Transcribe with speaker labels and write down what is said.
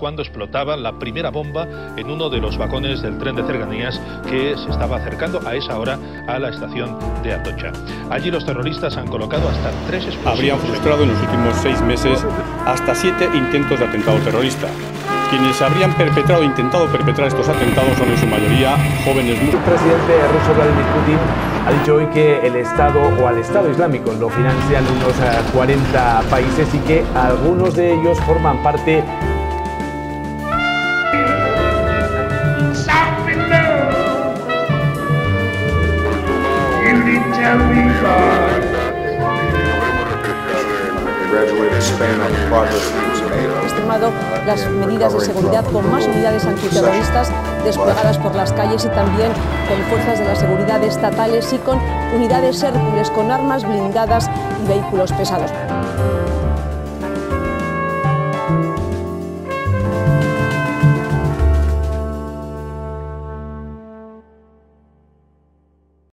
Speaker 1: cuando explotaba la primera bomba en uno de los vagones del tren de cercanías que se estaba acercando a esa hora a la estación de Atocha. Allí los terroristas han colocado hasta tres explosivos.
Speaker 2: Habrían frustrado en los últimos seis meses hasta siete intentos de atentado terrorista. Quienes habrían perpetrado o intentado perpetrar estos atentados son en su mayoría jóvenes
Speaker 3: El presidente ruso Vladimir Putin ha dicho hoy que el Estado o al Estado Islámico lo financian unos 40 países y que algunos de ellos forman parte
Speaker 4: extremado las medidas de seguridad con más unidades antiterroristas desplegadas por las calles y también con fuerzas de la seguridad estatales y con unidades Hércules con armas blindadas y vehículos pesados.